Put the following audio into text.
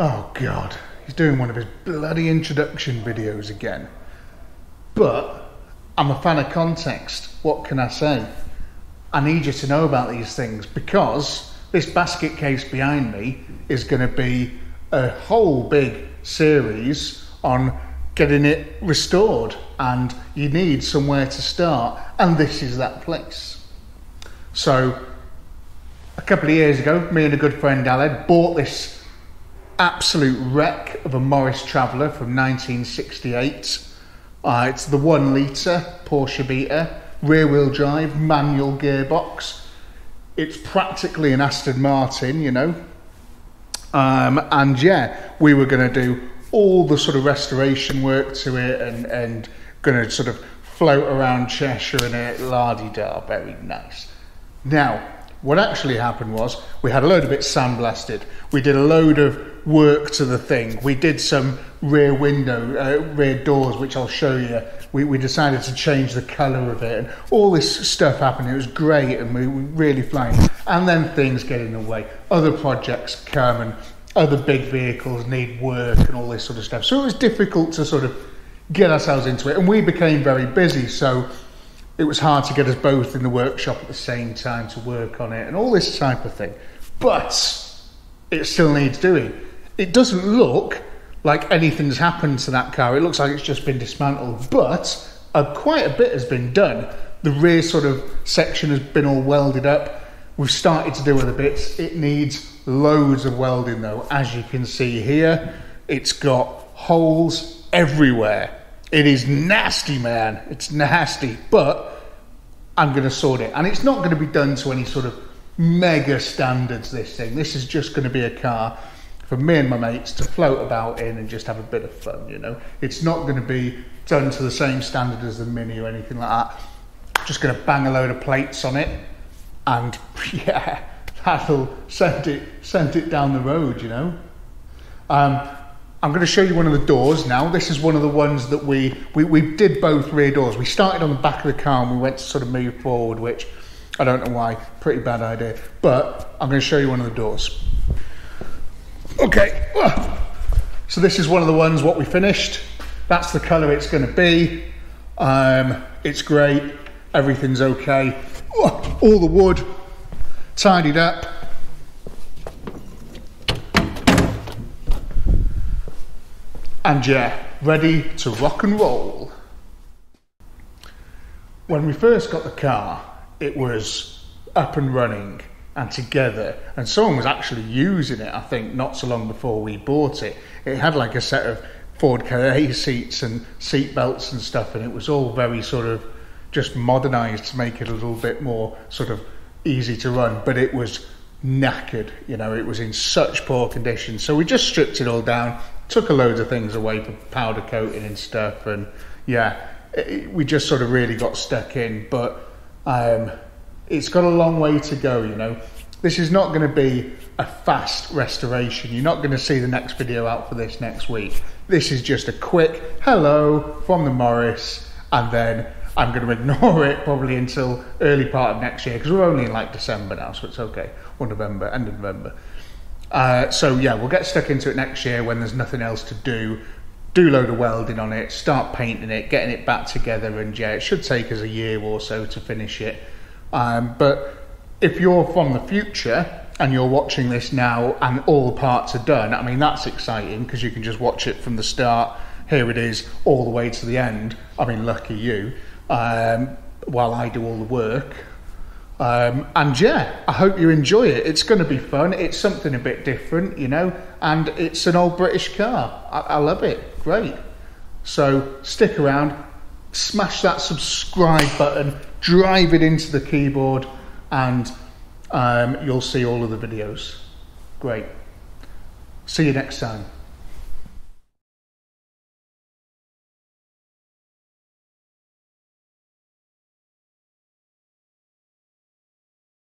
Oh God, he's doing one of his bloody introduction videos again. But I'm a fan of context. What can I say? I need you to know about these things because this basket case behind me is going to be a whole big series on getting it restored, and you need somewhere to start, and this is that place. So, a couple of years ago, me and a good friend Aled bought this absolute wreck of a Morris Traveller from 1968. Uh, it's the one litre Porsche Beta, rear wheel drive, manual gearbox. It's practically an Aston Martin, you know. Um, and yeah, we were going to do all the sort of restoration work to it and, and going to sort of float around Cheshire in it, la di da, very nice. Now, what actually happened was we had a load of it sandblasted. We did a load of work to the thing. We did some rear window, uh, rear doors, which I'll show you. We, we decided to change the colour of it, and all this stuff happened. It was great, and we were really flying. And then things get in the way. Other projects come, and other big vehicles need work, and all this sort of stuff. So it was difficult to sort of get ourselves into it, and we became very busy. So it was hard to get us both in the workshop at the same time to work on it, and all this type of thing. But it still needs doing. It doesn't look like anything's happened to that car. It looks like it's just been dismantled, but quite a bit has been done. The rear sort of section has been all welded up. We've started to do other bits. It needs loads of welding though, as you can see here. It's got holes everywhere. It is nasty, man. It's nasty, but I'm going to sort it. And it's not going to be done to any sort of mega standards, this thing. This is just going to be a car for me and my mates to float about in and just have a bit of fun, you know. It's not going to be done to the same standard as the Mini or anything like that. Just going to bang a load of plates on it and yeah, that'll send it, send it down the road, you know. Um, I'm going to show you one of the doors now. This is one of the ones that we, we, we did both rear doors. We started on the back of the car and we went to sort of move forward, which I don't know why, pretty bad idea. But I'm going to show you one of the doors. Okay, so this is one of the ones what we finished. That's the colour it's going to be. Um, it's great, everything's okay. All the wood tidied up. And yeah, ready to rock and roll. When we first got the car, it was up and running and together. And someone was actually using it, I think, not so long before we bought it. It had like a set of Ford Ka seats and seat belts and stuff, and it was all very sort of just modernized to make it a little bit more sort of easy to run. But it was knackered, you know, it was in such poor condition. So we just stripped it all down, took a load of things away for powder coating and stuff, and yeah, it, we just sort of really got stuck in. But um, it's got a long way to go, you know. This is not going to be a fast restoration. You're not going to see the next video out for this next week. This is just a quick hello from the Morris, and then I'm going to ignore it probably until early part of next year because we're only in like December now, so it's okay, or November, end of November. Uh, so yeah, we'll get stuck into it next year when there's nothing else to do. Do load of welding on it, start painting it, getting it back together, and yeah, it should take us a year or so to finish it. Um, but if you're from the future and you're watching this now and all the parts are done, I mean, that's exciting because you can just watch it from the start. Here it is, all the way to the end. I mean, lucky you. Um, while I do all the work. Um, and yeah, I hope you enjoy it. It's going to be fun. It's something a bit different, you know, and it's an old British car. I, I love it. Great. So stick around, smash that subscribe button, drive it into the keyboard, and um, you'll see all of the videos. Great. See you next time.